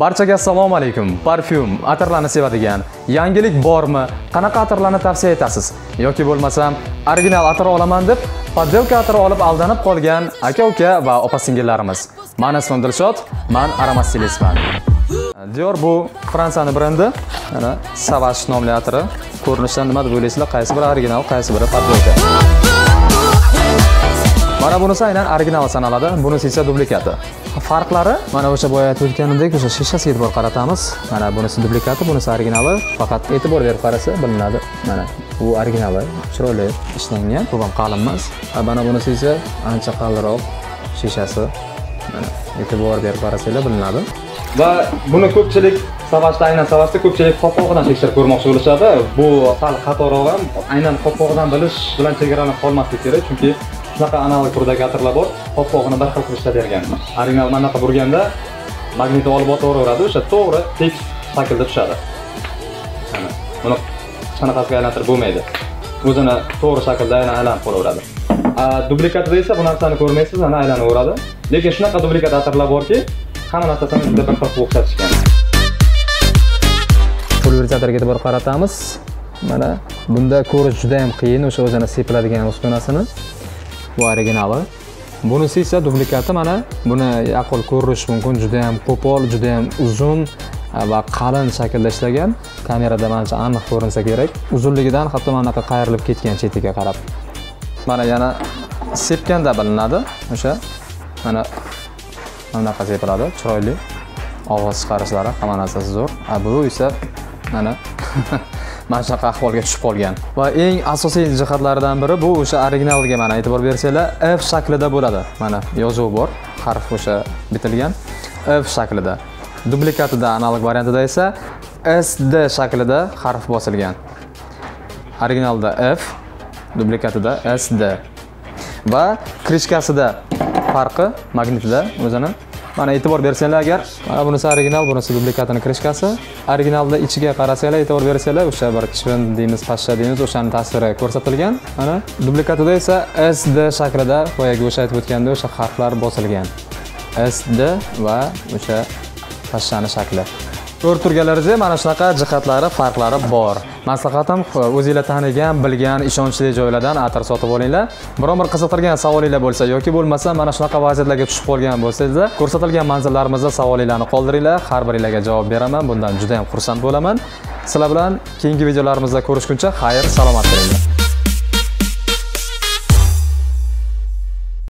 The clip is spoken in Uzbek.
Barchaga assalomu alaykum. Parfyum, atirlarni sevadigan, yangilik bormi? Qanaqa atirlarni tavsiya etasiz? Yoki bo'lmasam, original atir olaman deb poddelka atiri olib aldanib qolgan aka-uka va opa-singillarimiz. mani ismim Dilshod, man aromat stilistman. Dior bu Fransiyani brendi. Mana savash nomli atiri. ko'rinishidan nima deb o'ylaysizlar? Qaysi biri original, qaysi biri poddelka? Mana bunisi aynan original sanaladi, bunisi esa dublikati. Farqlari mana o'sha boya aytib o'tganimdek, o'sha shishasiga e'tibor qaratamiz. Mana bunisi dublikati, bunisi originali. Faqat e'tibor berib qarasa bilinadi. Mana bu originali, chiroyli ishlangan, bu ham qalin emas. Mana bunisi esa ancha qalinroq shishasi. E'tibor berib qarasanglar bilinadi. Va buni ko'pchilik Savajda aynan Savajda ko'pchilik qopqog'idan tekshirib ko'rmoqchi bo'lishadi. Bu sal xatoroq ham, aynan qopqog'idan bilish bilan chegaralanib qolmaslik kerak, chunki shunaqa analog turdagi atirlar bor qopqog'ini bir xil qilib ishlavergan original mana bunaqa burganda magnitni olib otaveraveradi o'sha to'g'ri tekis shaklda tushadi mana buni qanaqasiga aylantirib bo'lmaydi o'zini to'g'ri shaklda aylanib qolaveradi dublikatida esa bu narsani ko'rmaysiz ana aylanaveradi lekin shunaqa dublikat atirlar borki hamma narsasini juda bir xil qilib o'xshatishgan. Pulverizatorga e'tibor qaratamiz. Mana bunda ko'rish juda ham qiyin o'sha o'zini sepiladigan uskunasini. Bu originali. Bunisi esa dublikati mana buni yaqqol ko'rish mumkin juda ham qo'pol juda ham uzun e, va qalin shaklda ishlagan. Kamerada manimcha aniq ko'rinsa kerak. Uzunligidan hatto mana bunaqa qayrilib ketgan chetiga qarab. Mana yana sepganda bilinadi o'sha. Mana mana bunaqa sepiladi chiroyli ovoz chiqarishlari hamma narsasi zo'r bu esa mana mana shunaqa ahvolga tushib qolgan. Va eng asosiy jihatlaridan biri bu o'sha originalga mana e'tibor bersanglar f shaklida bo'ladi. Mana yozuvi bor harf o'sha bitilgan f shaklida. Dublikatida analog variantida esa sd shaklida harf bosilgan. Originalda f dublikatida sd va krishkasida farqi magnitida o'zini. Mana e'tibor bersanglar agar mana bunisi original bunisi dublikatini krishkasi originalda ichiga qarasanglar e'tibor bersanglar o'sha bir chivin deymiz pashsha deymiz o'shani tasviri ko'rsatilgan. Mana dublikatida esa sd shaklida boyagi o'sha aytib o'tganda o'sha harflar bosilgan. Sd va o'sha pashshani shakli. Ko'rib turganlaringizdek mana shunaqa jihatlari farqlari bor. Maslahatim e, o'zinglar tanigan bilgan ishonchli joylardan atir sotib olinglar. Biron bir qiziqtirgan savolinglar bo'lsa yoki bo'lmasa mana shunaqa vaziyatlarga tushib qolgan bo'lsangizlar ko'rsatilgan manzillarimizda savolinglarni qoldiringlar. Har biringlarga javob beraman. Bundan juda ham xursand bo'laman. Sizlar bilan keyingi videolarimizda ko'rishguncha xayr salomat bo'linglar.